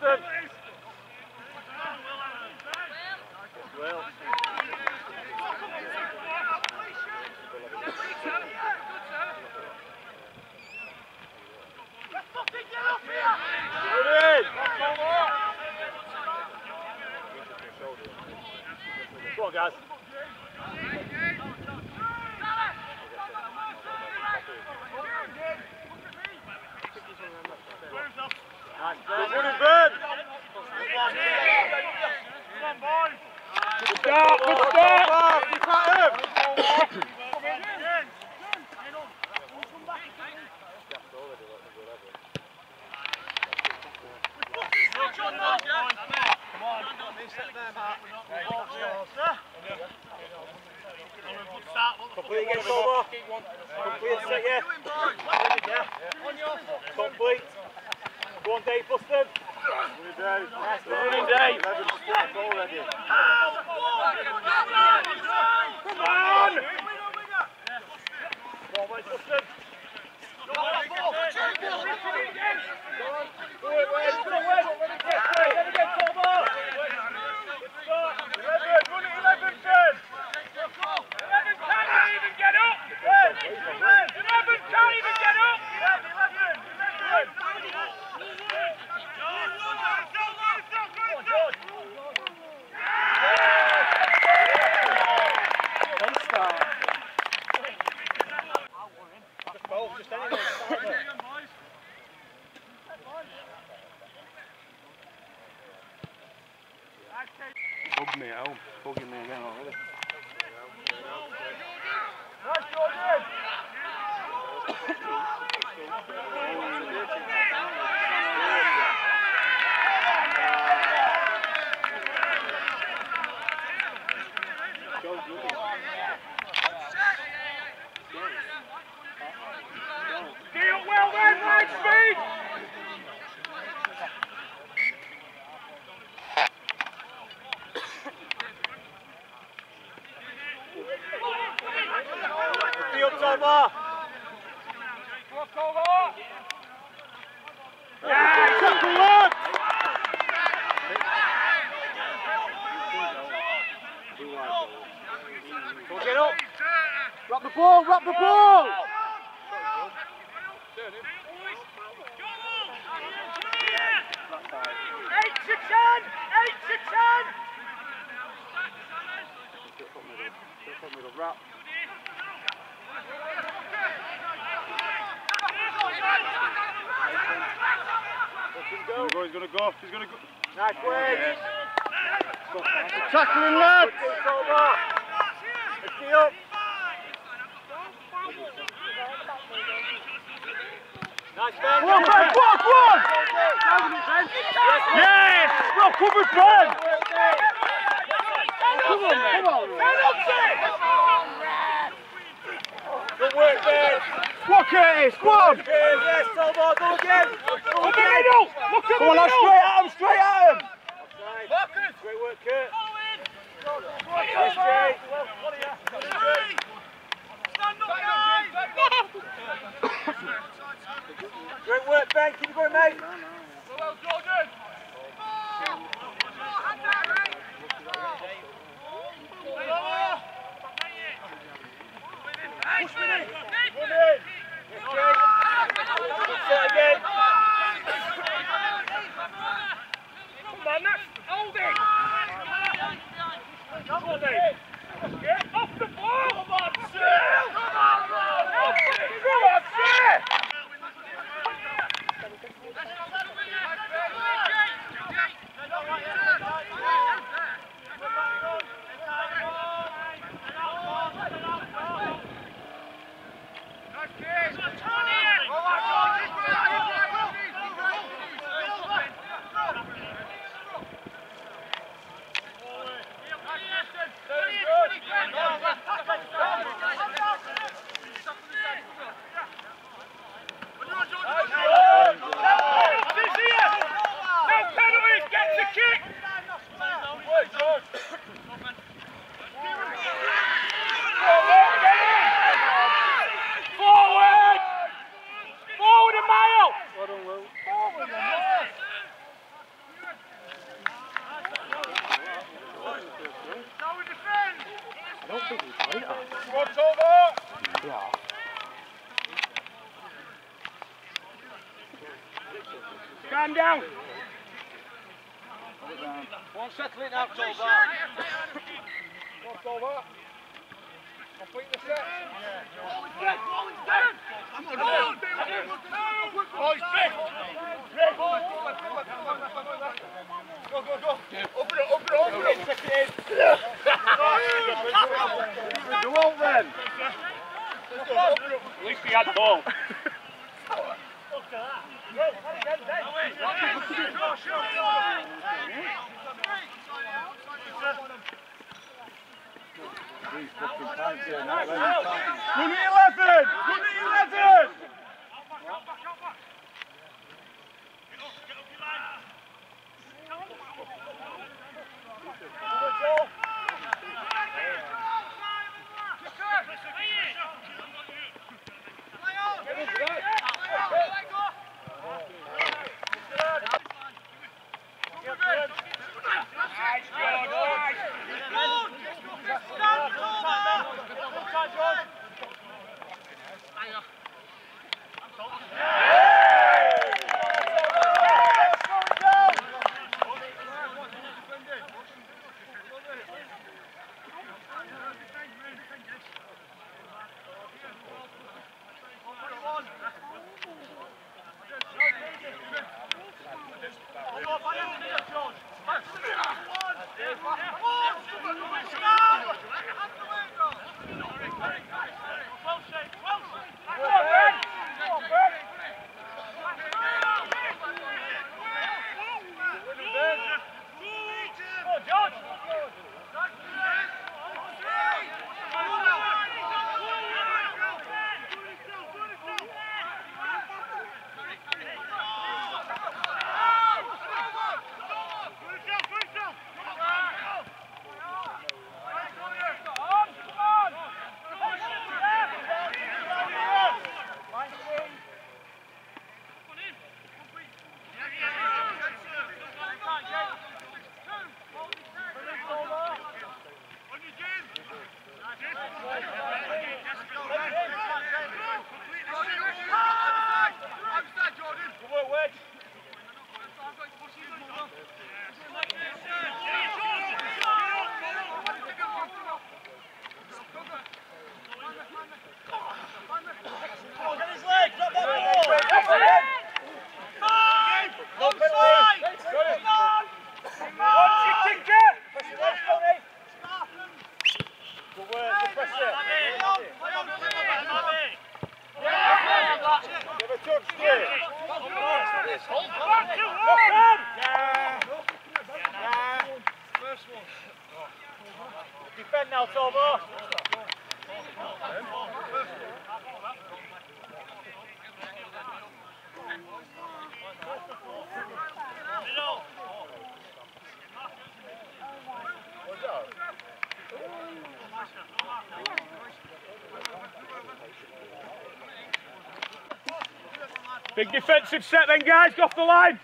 Johnson. Gonna go, he's gonna go. Nice work. Tackling lads! Let's get up. Nice, Ben. Come on, Ben, come on, come on! Yes! Well covered, Ben! Come on, come on! Good work, Ben. Squad, Curtis, squad! Yes, Tomo, go again. Go Look again. at the middle! Look at Come on, the lads, middle! Straight at him, him. Great work, Kurt. Great work, Ben. Keep it going, mate. Push me in. Run in. Good set again. On, that's holding. Come on. Get off the ball. Come on, Sir. Come on, Come Come on, Tomo! Ja. Calm down. Won't settle it now, Tomo. Come on, Tomo. Complete the set. Oh, he's Rick! Rick! Go, go, go! Open it, open it, open it! Take it in! Go out then! Let's go, open it! At least we had ball. Run at 11! Run at 11! Good Big defensive set then, guys. Go off the line.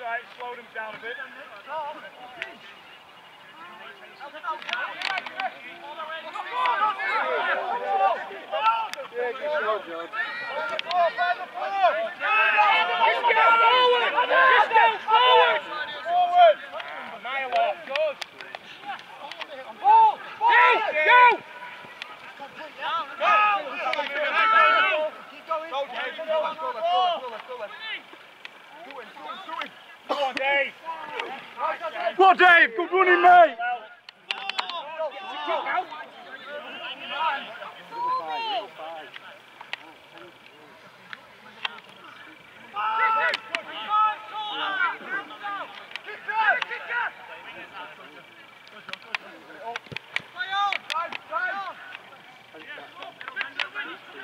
I slowed him down a bit. Just go! Just go on, Dave. Go on, Dave. Good running, mate.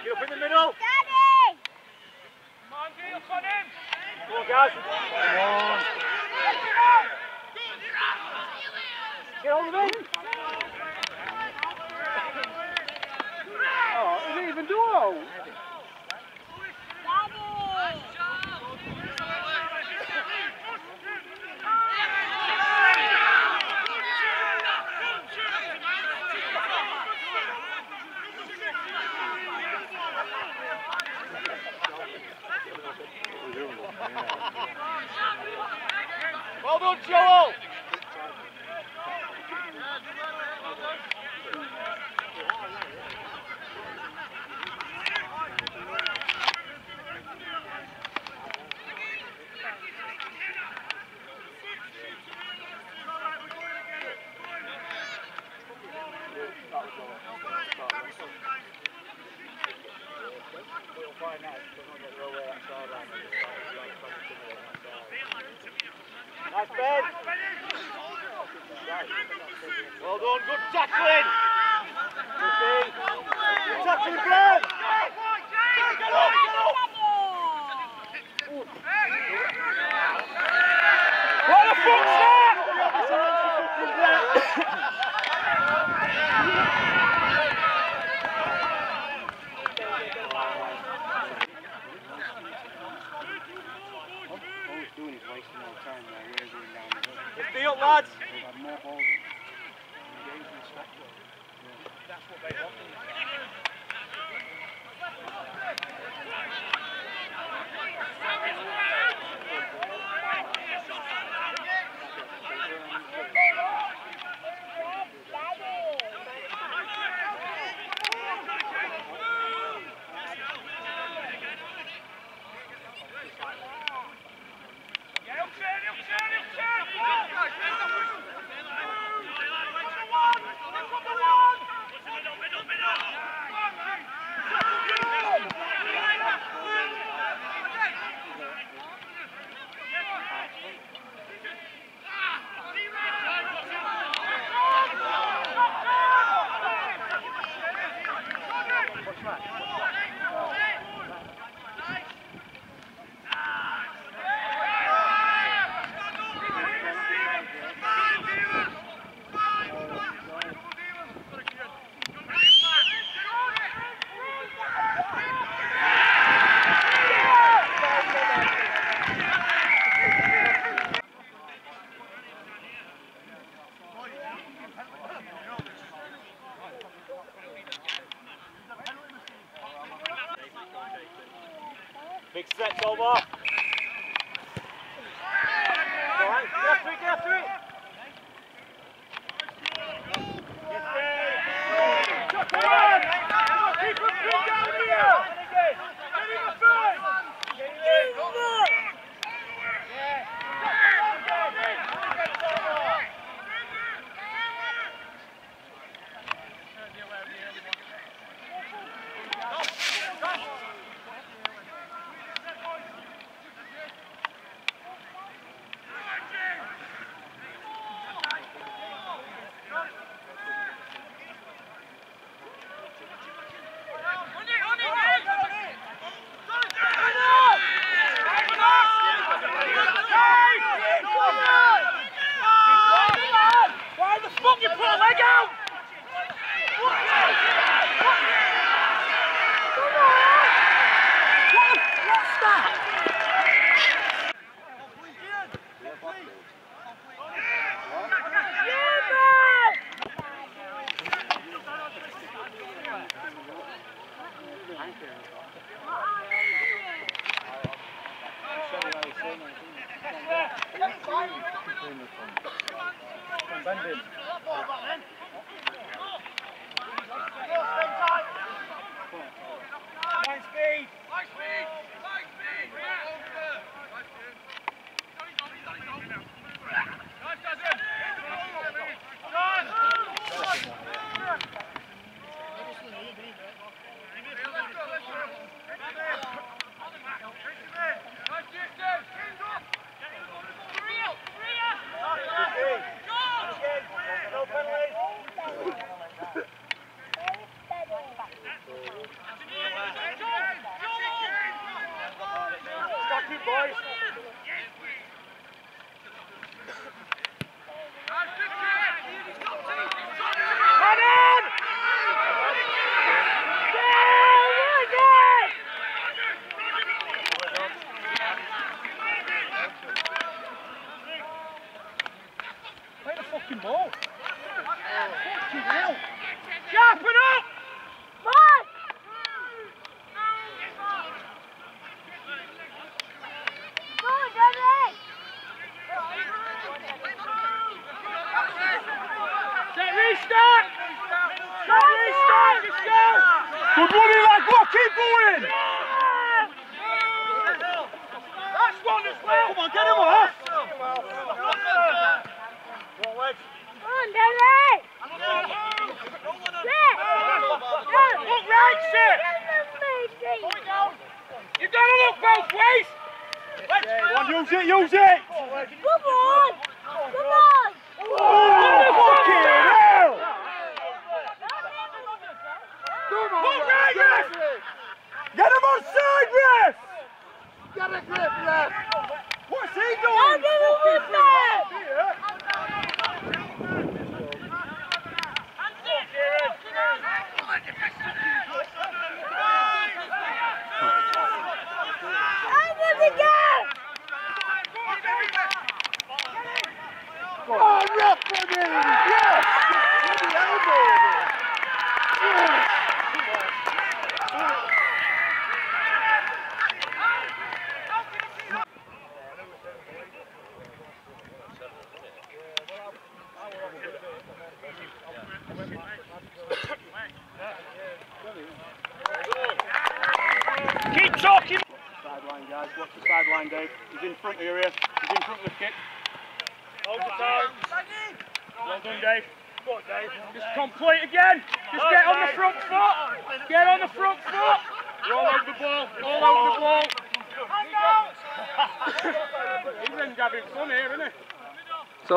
Up in the middle! on, guys. Come on. Get hold of it. Oh, is it even duo? good, Joel. Well done, good tackling!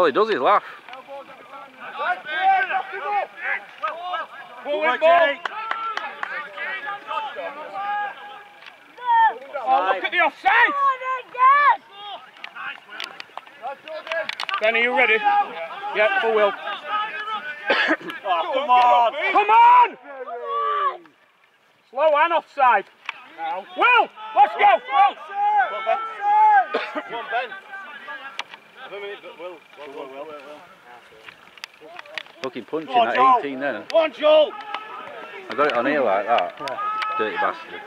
he does is laugh. Oh, look at the offside! Ben, are you ready? Yeah, for Will. punching on, at 18 then. One, Joel! I got it on here like that. Yeah. Dirty bastard.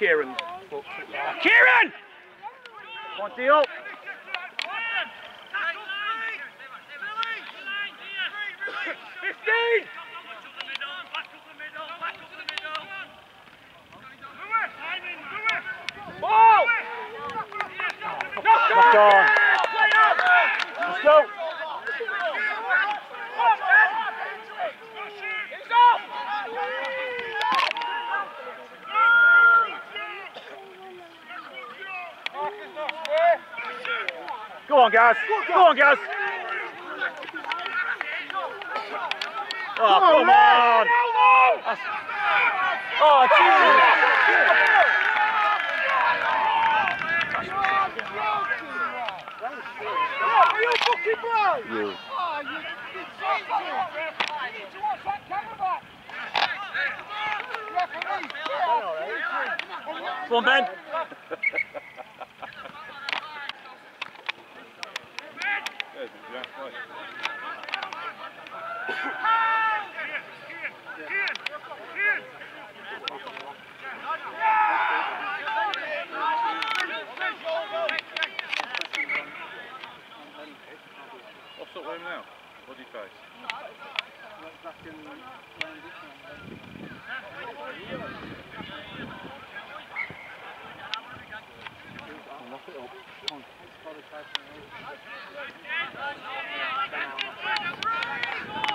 Kieran. Kieran! Come on, Theo. Gus. Go on, Gus. Oh, come on. Come on. Oh, oh Jesus. You. Come on, Ben. home now? What did he face? Knock it up. Come on.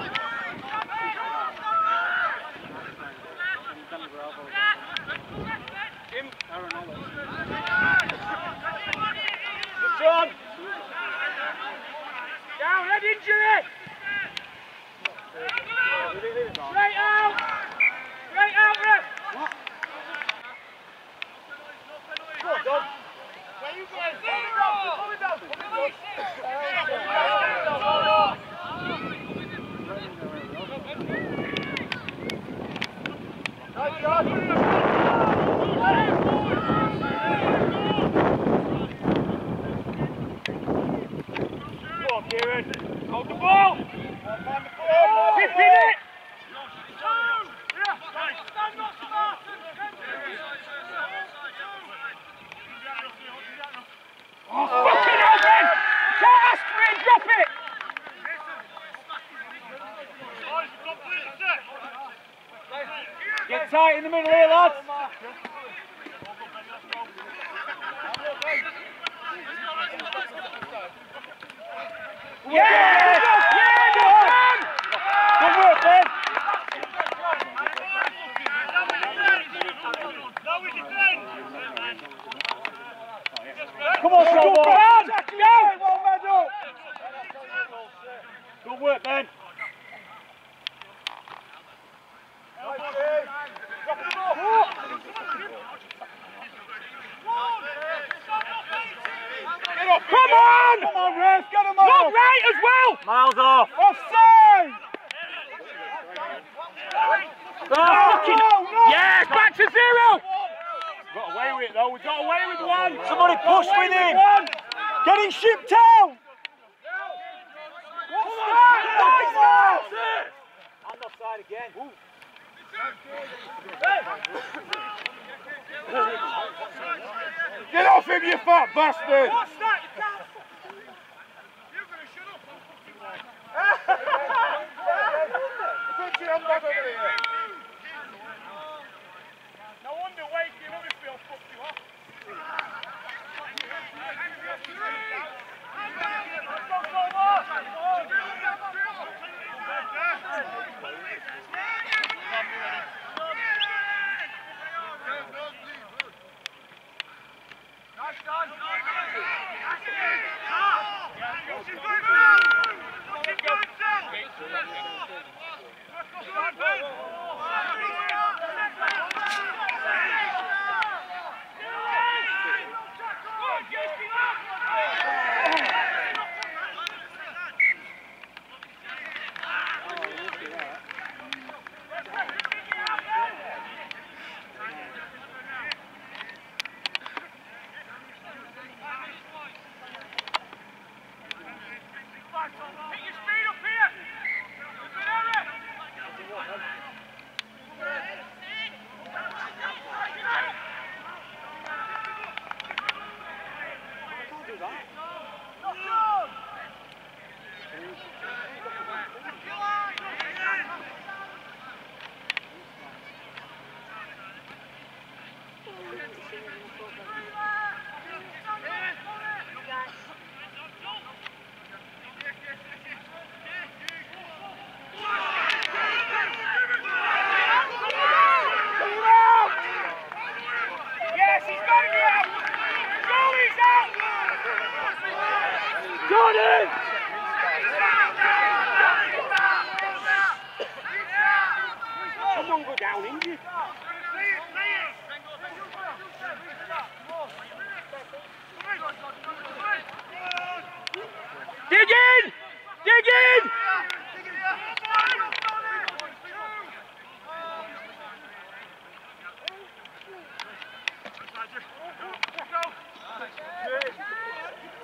Sixteen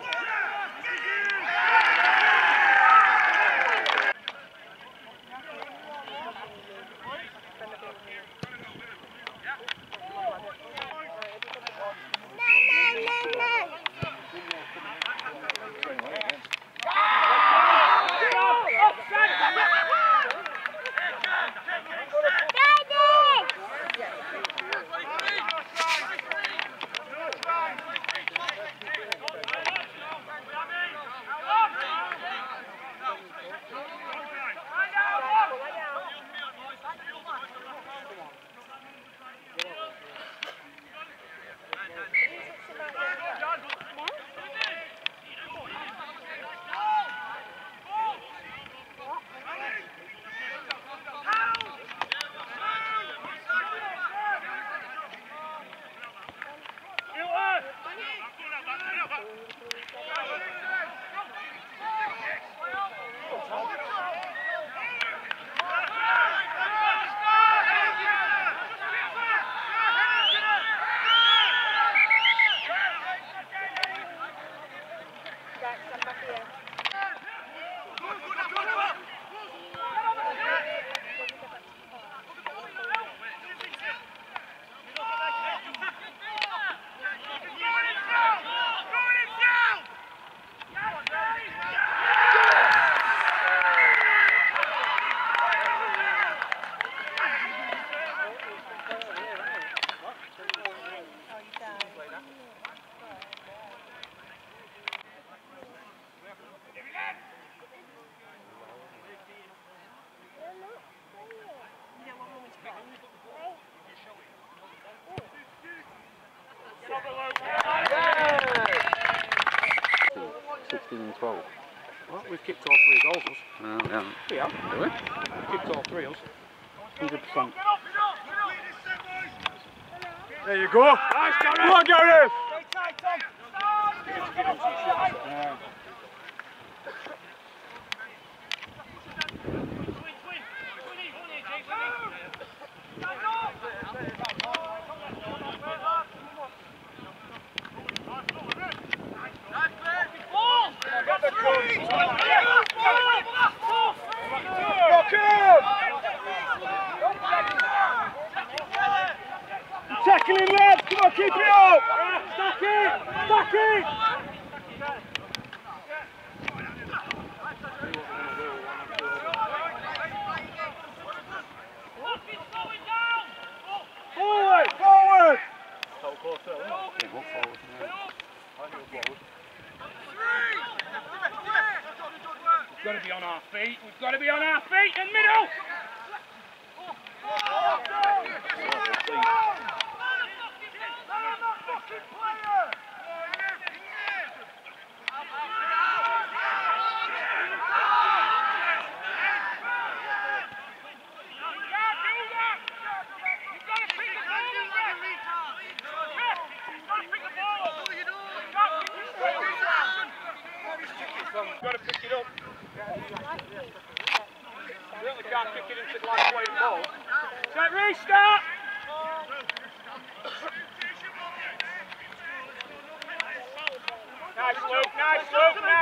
and twelve. Well, we've kicked all three goals. us. No, we haven't. We have. Do we? We've kicked all three. us. Hundred percent. There you go. Nice, Gareth. Come on, Gareth. Yeah. Tackling lads, come on, keep it up! Stack it! Stack it! Forward! Forward! Yeah, look forward. Yeah. We've got to be on our feet. We've got to be on our feet in middle. Got to pick it up. Certainly can't kick it into like weight ball. Set restart. Nice Luke, nice Luke, nice.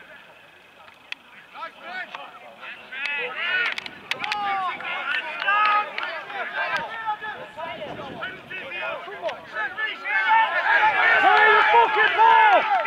Fucking ball!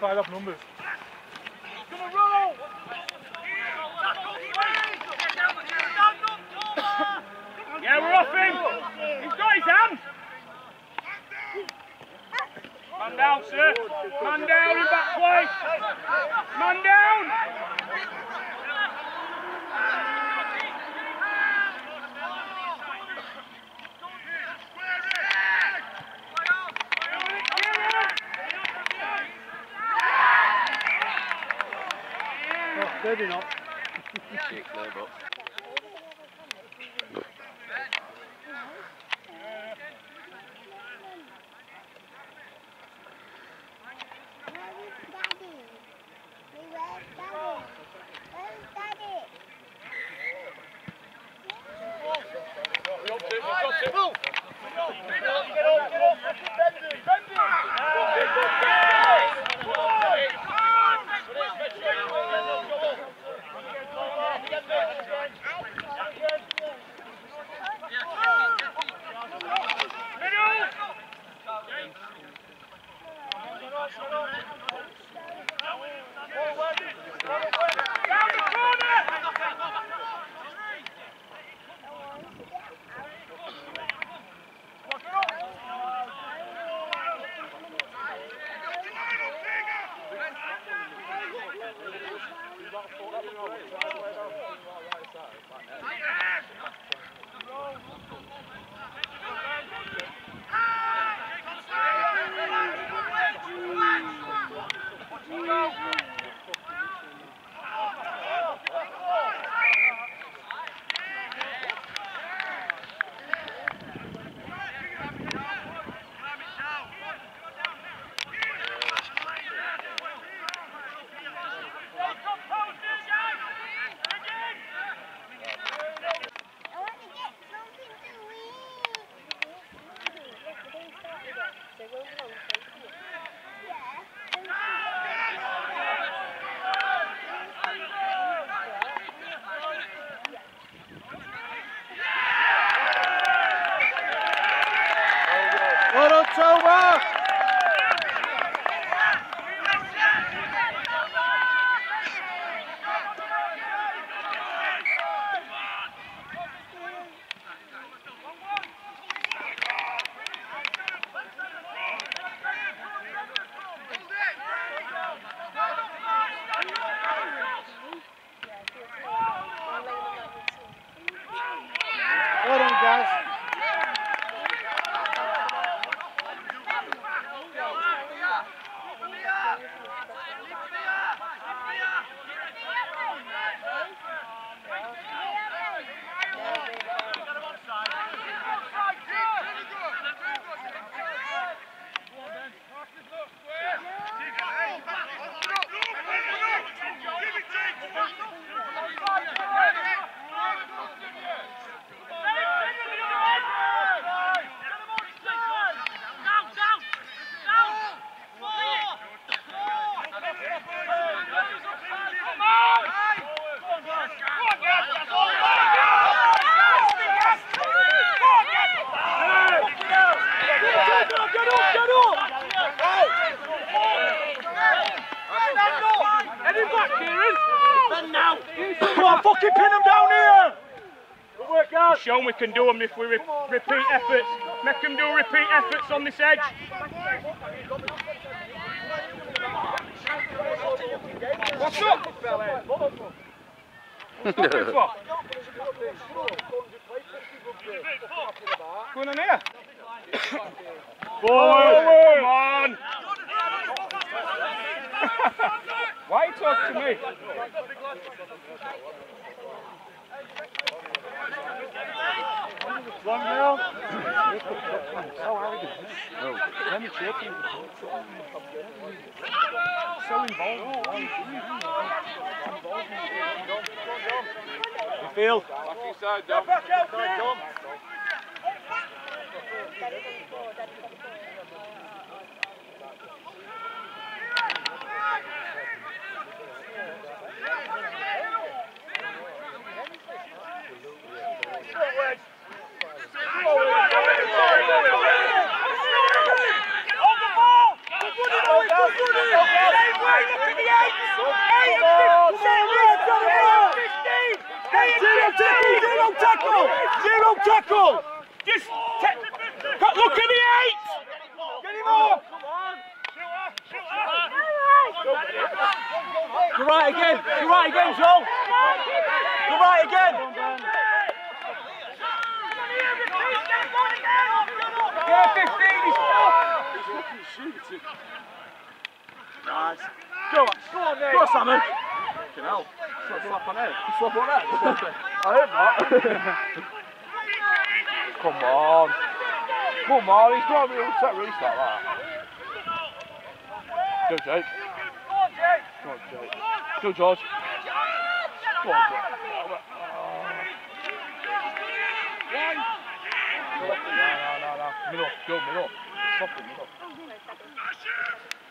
Wahlkreis Numbels. maybe not. Can do them if we re repeat efforts. Make them do repeat efforts on this edge. What's up? So arrogant. No. Let me check. So involved. You feel? Back inside, Dom. Back out, Dom. Zero tackle! Zero tackle! Zero tackle! Just look at the eight! Get him off! You're right again. You're right again, Joel. You're right again. Yeah, 15. He's Nice. Go on, go on, Nate. Go on, Simon. Fucking hell. Slap on head. Slap on head. I heard that. Come on. Come on, he's got be upset restart that. Go, Jake. Go on, Jake. Go, George. Go on, Jake. No, no, no, no. Middle. Go, middle. Stop it, middle.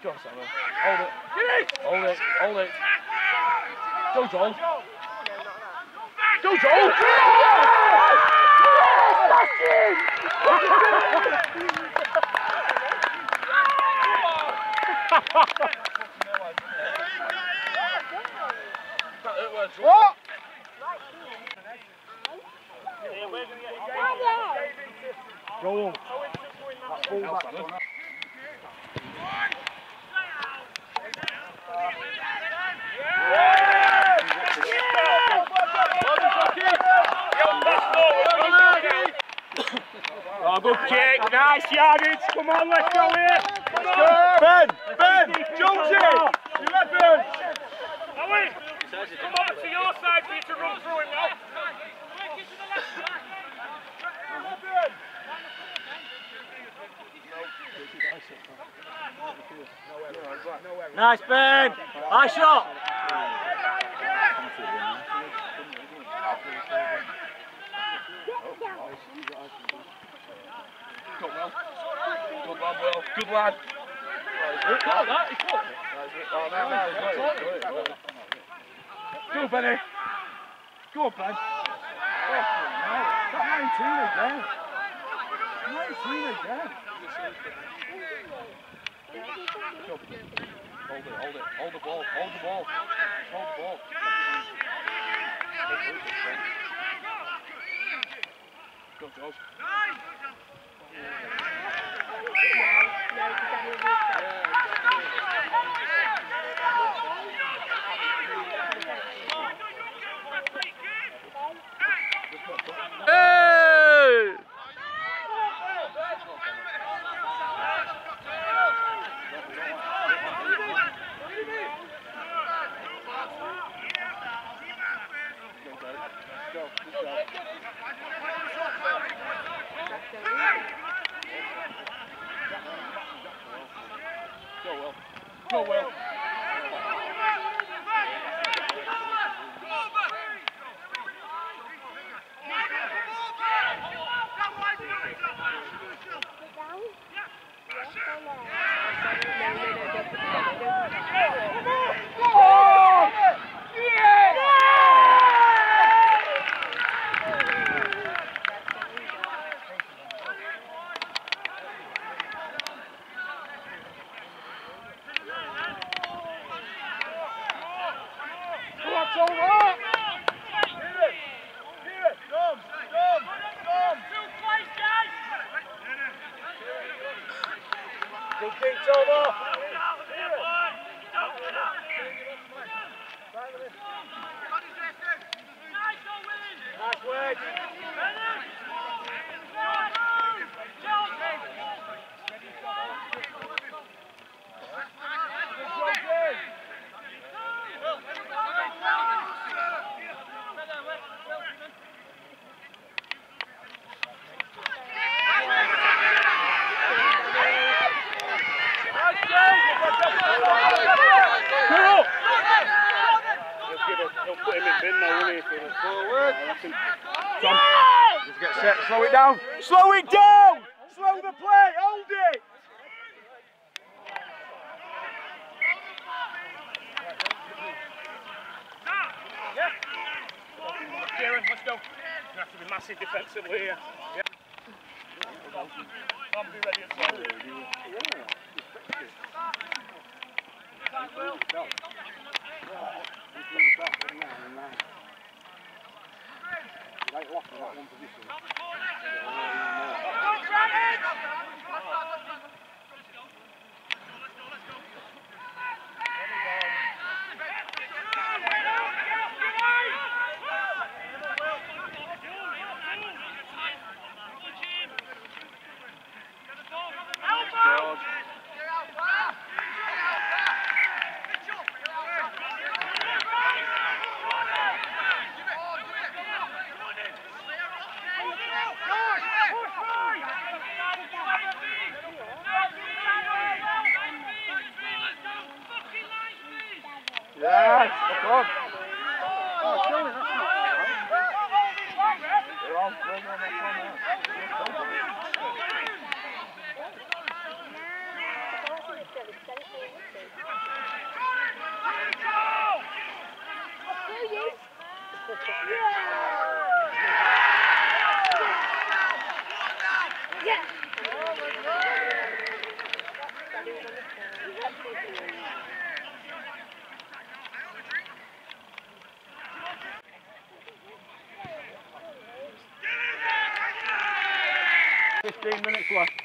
Go on. Hold it. Hold it. Hold it. Go, Joel. Go, Joel. What? Go on. That's back, Oh, good kick. Nice yardage. Come on, let's go here. Let's go. Ben, Ben, Jonesy, 11. Owen, come over to your side for you to run through him now. Nice, Ben. High shot. Good lad, Will. Good lad. Go, Benny. Go, Ben. Got 19 again. 19 again. Hold it, hold it. Hold the ball, hold the ball. Hold the ball. Go, George. Go, good. Itu. 15 minutes left.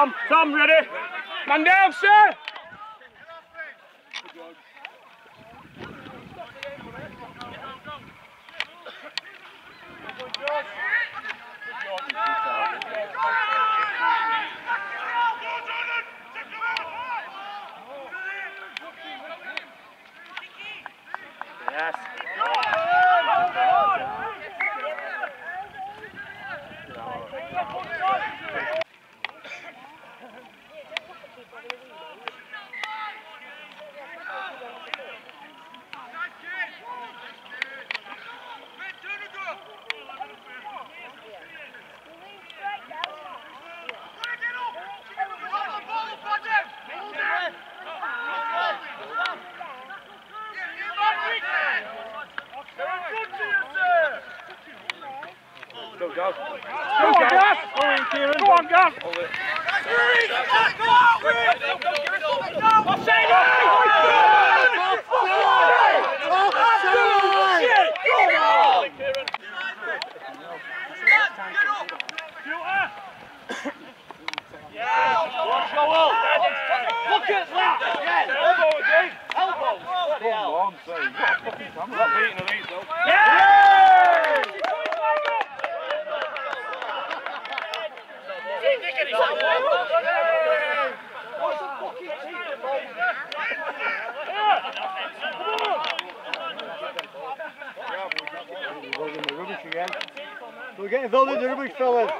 Tom, Tom, ready? Man down, sir. We're getting Vilda Durbridge fell in. This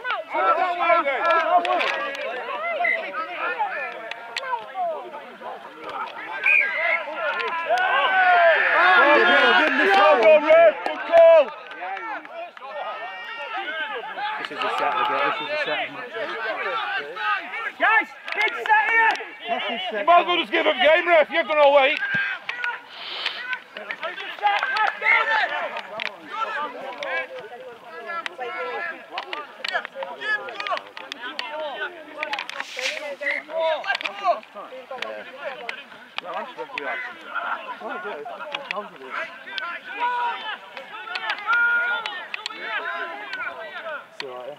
is a set again, this is a set. Guys, big set here! You might as well just give up game ref, you've done all week. Yeah.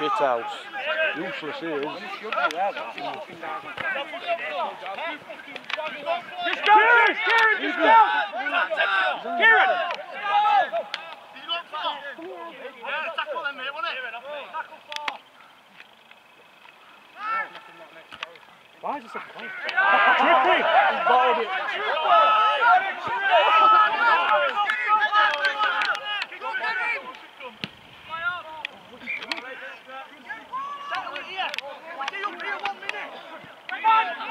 Shit house. Useless he is. Just go. Kieran, Kieran, just go. Kieran. Why is this a point? Trippy. He bottled it. I don't know. I don't know, I can't.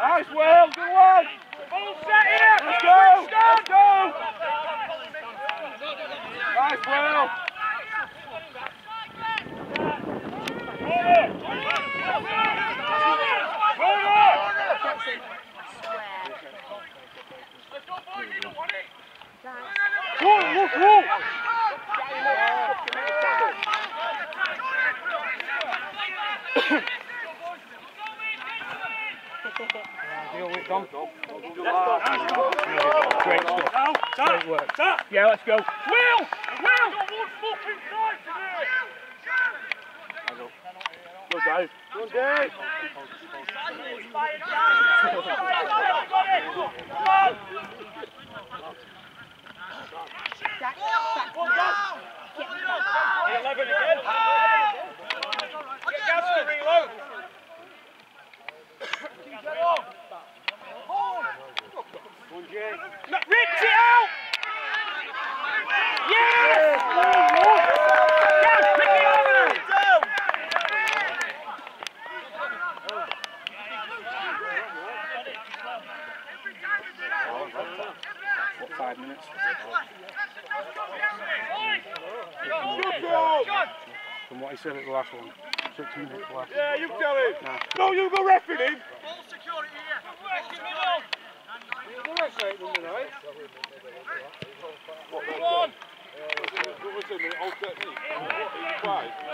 Nice, Will. Good one. All set here. Let's go. Let's go. Nice, Will. Whoa, whoa, whoa. Great stuff. Great work. Yeah, let's go. Will! Will! Good, Dave. Good, Dave. five minutes. From what he said at the last one. Six minutes left. Yeah, you tell him. Nah. No, you go ref it in.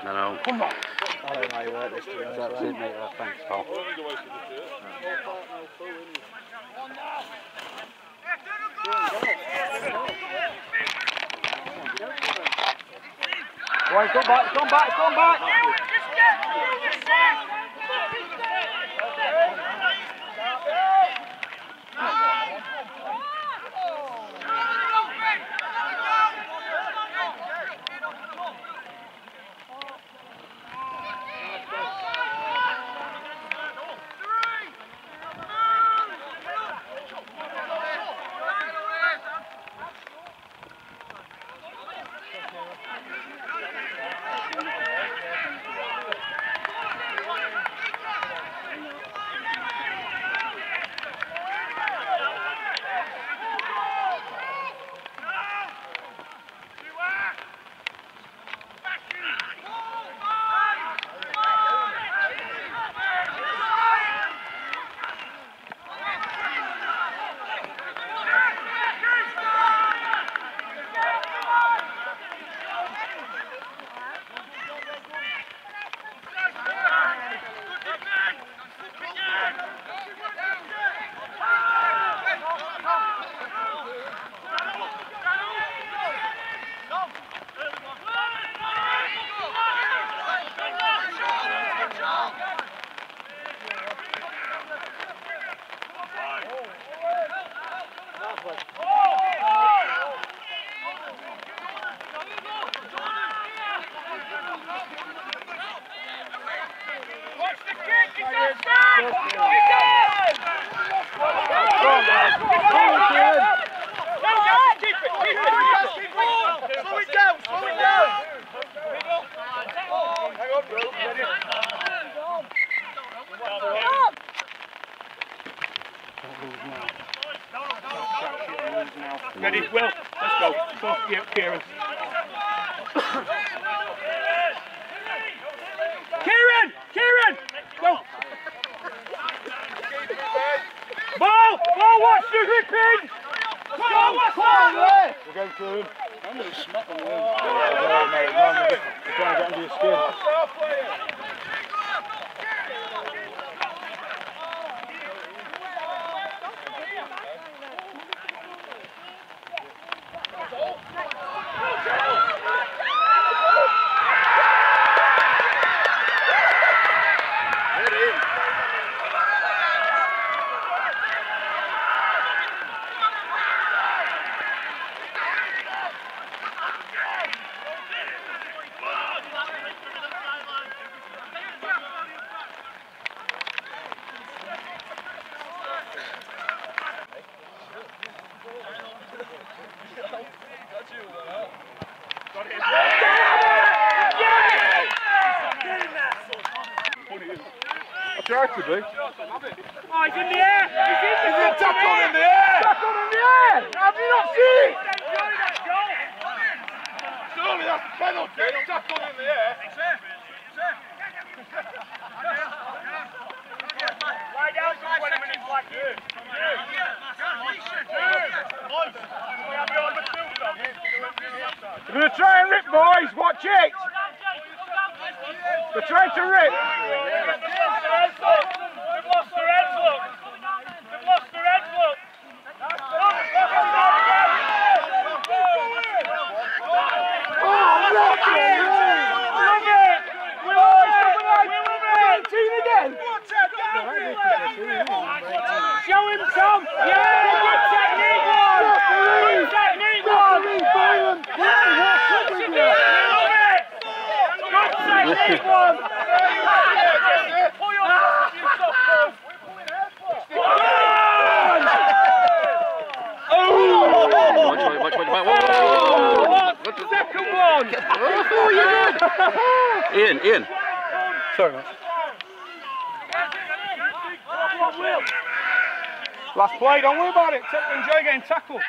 No, no. Come on. I don't know how you work this to be honest. That's it, mate. Thanks, pal. Go come back, come back, come back. Tried. Oh, he's in the air! He's in the He's tackled in the air. Tackled in the air! Have you not seen it? Surely that's a penalty. Tackled in the air. Lie down for 20 minutes like you. They're going to try and rip, boys. Watch it. They're trying to rip. They've lost their heads, look. They've lost their heads, look. Oh, look at it. Love it. We love it. We love it. Team again. Show him some! Yeah! Good technique, one! Good technique, one! violent. We love it. Good technique, one! Pull yourself, you soft bro. Watch, watch, watch, watch, watch. Whoa, whoa, whoa, whoa. Second one! Oh, you did! Ian, Ian. Sorry, mate. Last play, don't worry about it. Take- Enjoy getting tackled.